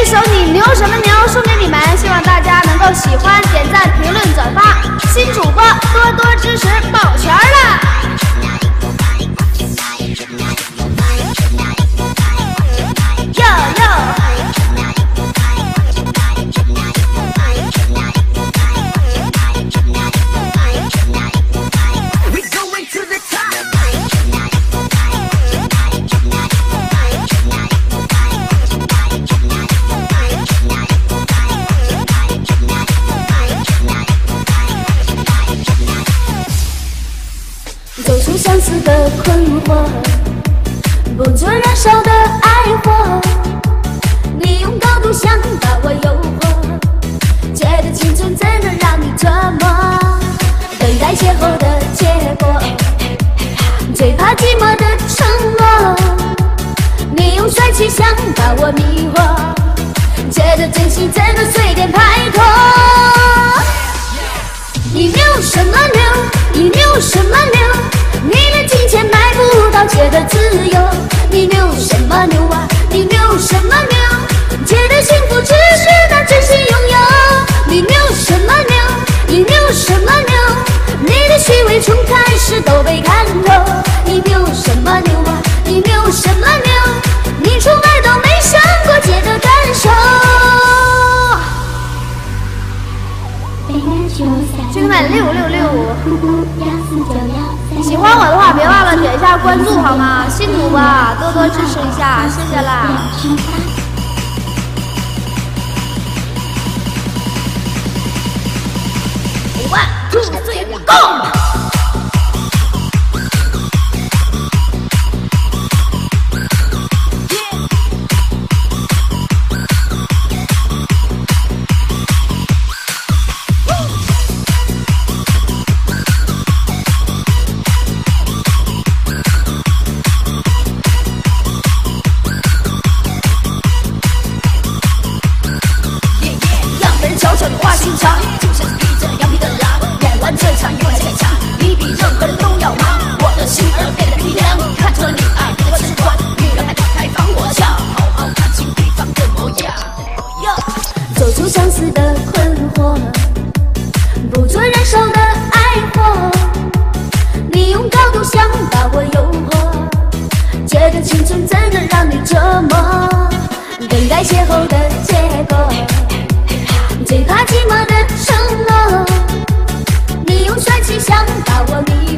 一首你牛什么牛送给你们，希望大家能够喜欢，点赞、评论、转发。新主播多多支持，保全了。相思的困惑，不做燃烧的爱火。你用高度想把我诱惑，觉得青春怎能让你折磨？等待邂逅的结果，最怕寂寞的承诺。你用帅气想把我迷惑，觉得真心怎能随便兄弟们，六六六！喜欢我的话，别忘了点一下关注，好吗？辛苦吧，多多支持一下，谢谢啦！五万，就是最不够了。放肆的困惑，不做燃烧的爱火。你用高度想把我诱惑，觉得青春怎能让你折磨？等待邂逅的结果，最怕寂寞的承诺。你用帅气想把我迷惑。